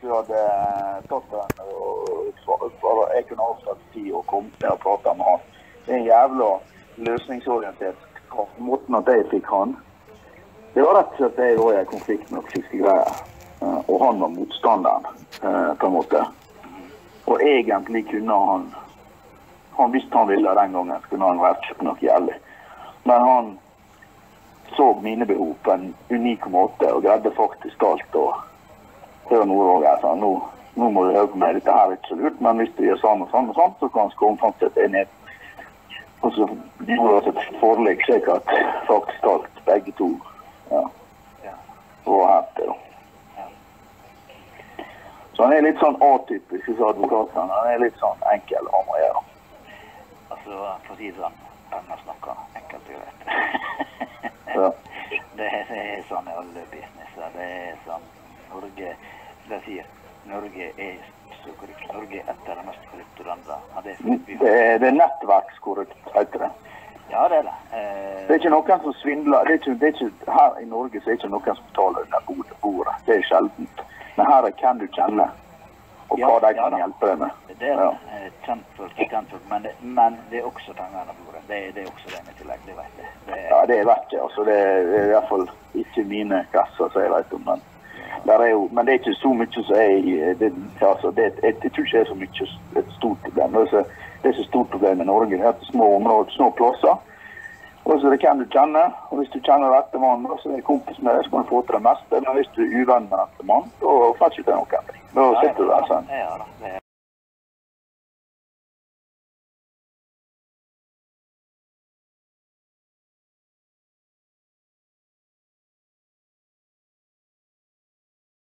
du hadde tatt den og Jeg kunne avsatt tid og kommet ned og prata med han. Det er en jævla løsningsorientert kraft. Måten at jeg fikk han Det var rett og slett jeg var i konflikt med noen fiskegreier. Eh, Og han var motstanderen, eh, på en måte. Og egentlig kunne han han Hvis han ville den gangen, så kunne han vært noe jævlig. Men han så mine behov på en unik måte og greide faktisk alt. og også, jeg sa, nå, nå må du høre meg, dette her er ikke så lurt, men hvis du gjør sånn og sånn og sånn, så kan han til et enighet. Og så gjorde vi et forlik slik at faktisk alt, begge to, ja, var happy. Så han er litt sånn atypisk, sa advokaten. Han er litt sånn enkel å gjøre. Altså, for å si det sånn, penger snakker enkelt og greit. Det, det er sånn i alle businesser. Det er sånn Norge Det sier Norge er korrupt. Norge er et av de mest korrupte landene. Det Det det er nettverkskorrupt, heter det. Ja, det er det. Det Eh, er ikke noen som svindler. Det er ikke, det ikke, her i Norge så er det ikke noen som betaler under bordet. Det er sjeldent. Men her er hvem du kjenner, og hva Ja, de kan ja, hjelpe deg med. det er Ja. eh, kjent for kjent for, men det, men det er også pengene på bordet. Det, det er også det med tillegg. Det vet jeg. Det er, Ja, det vet jeg. Altså, det er det i hvert fall ikke mine kasser som jeg vet om. Men, jo, men det er ikke så mye som er i det, altså, det, jeg, jeg tror ikke det er så mye et stort problem. Det er så, det er så stort problem i Norge. Det er små områder, små plasser. Og så er det hvem du kjenner. Og hvis du kjenner rette mann, så er det kompis med deg, så kan du få til det meste. Men hvis du er uvenn med rette mann, da får du ikke til noe. Da sitter du der sånn.